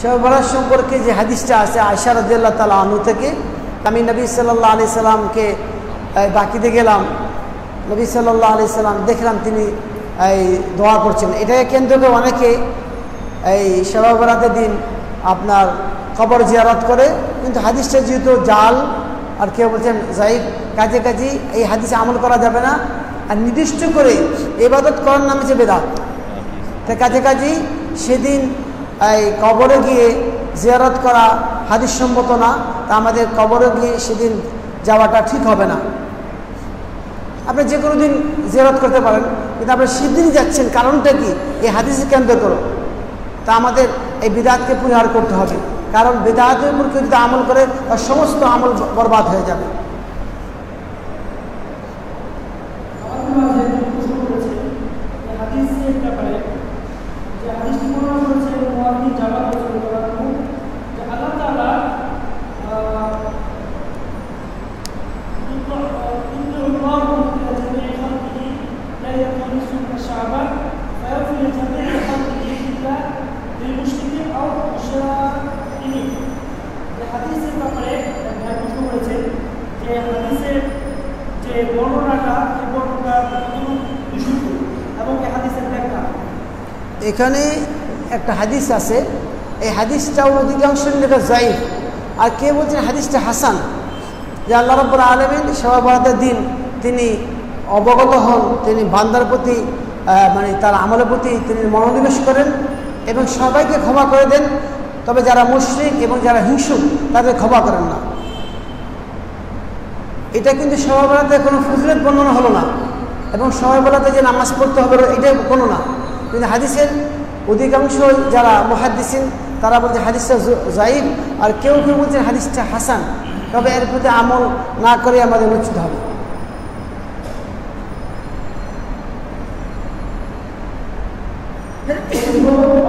শবে সম্পর্কে যে হাদিসটা আছে আয়সা রাজিয়াল্লাহ তালা আনু থেকে, আমি নবী সাল্লাহ আলি সাল্লামকে বাকিতে গেলাম। নবী সাল্লাহ আলি সাল্লাম দেখলাম তিনি এই দোয়া করছেন। এটাকে কেন্দ্র করে অনেকে এই শবে বরাতের দিন আপনার কবর জিয়ারত করে, কিন্তু হাদিসটা যেহেতু জাল, আর কেউ বলছেন জাইফ কাজে কাজে এই হাদিসে আমল করা যাবে না। আর নির্দিষ্ট করে এবাদত করার নাম হচ্ছে বেদাত। তাই কাজে কাজেই সেদিন এই কবরে গিয়ে জিয়ারত করা হাদিস সম্মত না, তা আমাদের কবরে গিয়ে সেদিন যাওয়াটা ঠিক হবে না। আপনি যে কোনো দিন জিয়ারত করতে পারেন, কিন্তু আপনি সেদিনই যাচ্ছেন কারণটা কি? এই হাদিসে কেন্দ্র করো। তা আমাদের এই বিদাতকে পরিহার করতে হবে। কারণ বেদাতের উপর কেউ যদি আমল করে, তার সমস্ত আমল বরবাদ হয়ে যাবে। এখানে একটা হাদিস আছে, এই হাদিসটাও অধিকাংশ লেখা জাইফ। আর কে বলছেন হাদিসটা হাসান? যে আল্লাহ রব্বুর আলমিন সেবা বরাতের দিন তিনি অবগত হন, তিনি বান্দার প্রতি মানে তার আমলের প্রতি তিনি মনোনিবেশ করেন এবং সবাইকে ক্ষমা করে দেন। তবে যারা মুশ্রিক এবং যারা হিংসুক তাদের ক্ষমা করেন না এটা কিন্তু সবাইবেলাতে কোনো ফজলের বর্ণনা হলো না এবং সবাইবেলাতে যে নামাজ পড়তে হবে এটা কোনো না কিন্তু হাদিসের অধিকাংশ যারা মহাদিসিন তারা বলছে হাদিসটা জাইব আর কেউ কেউ বলছেন হাদিসটা হাসান তবে এর প্রতি আমল না করে আমাদের উচিত হবে যে কোনো